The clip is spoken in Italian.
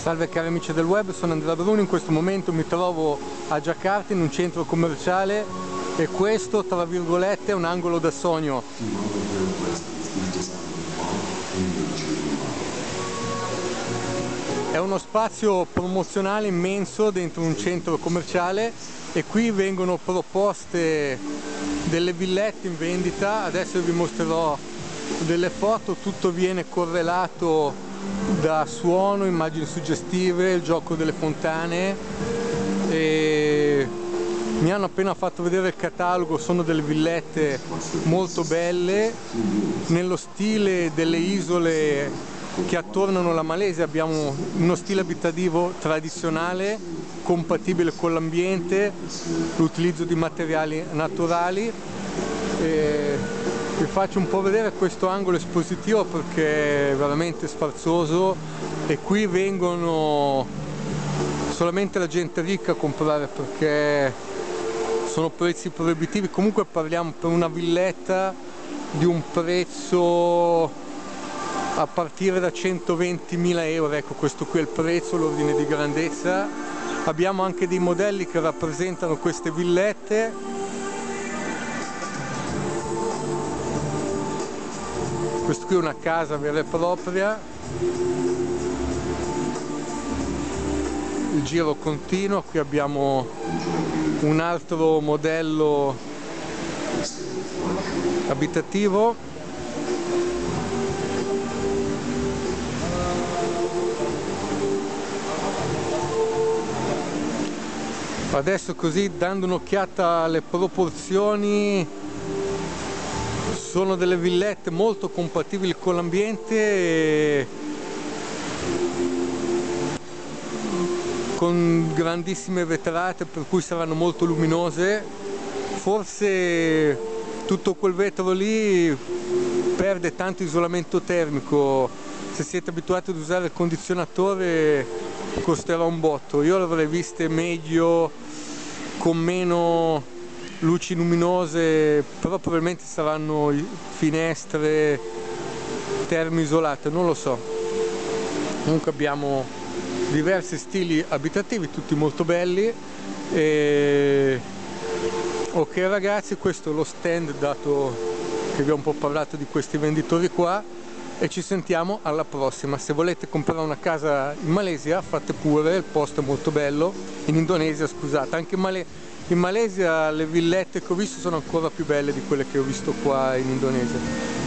Salve cari amici del web, sono Andrea Bruni, in questo momento mi trovo a Giacarta in un centro commerciale e questo tra virgolette è un angolo da sogno. È uno spazio promozionale immenso dentro un centro commerciale e qui vengono proposte delle villette in vendita, adesso vi mostrerò delle foto, tutto viene correlato da suono, immagini suggestive, il gioco delle fontane e mi hanno appena fatto vedere il catalogo, sono delle villette molto belle, nello stile delle isole che attornano la Malesia abbiamo uno stile abitativo tradizionale, compatibile con l'ambiente, l'utilizzo di materiali naturali. E vi faccio un po' vedere questo angolo espositivo perché è veramente sfarzoso e qui vengono solamente la gente ricca a comprare perché sono prezzi proibitivi. Comunque parliamo per una villetta di un prezzo a partire da 120.000 euro. Ecco questo qui è il prezzo l'ordine di grandezza. Abbiamo anche dei modelli che rappresentano queste villette questa qui è una casa vera e propria. Il giro continuo qui abbiamo un altro modello abitativo. Adesso così dando un'occhiata alle proporzioni sono delle villette molto compatibili con l'ambiente con grandissime vetrate per cui saranno molto luminose. Forse tutto quel vetro lì perde tanto isolamento termico. Se siete abituati ad usare il condizionatore costerà un botto. Io l'avrei viste meglio con meno luci luminose però probabilmente saranno finestre termoisolate non lo so. Comunque abbiamo diversi stili abitativi tutti molto belli e... ok ragazzi questo è lo stand dato che vi ho un po' parlato di questi venditori qua e ci sentiamo alla prossima. Se volete comprare una casa in Malesia fate pure il posto è molto bello in Indonesia scusate anche in Malesia in Malesia le villette che ho visto sono ancora più belle di quelle che ho visto qua in Indonesia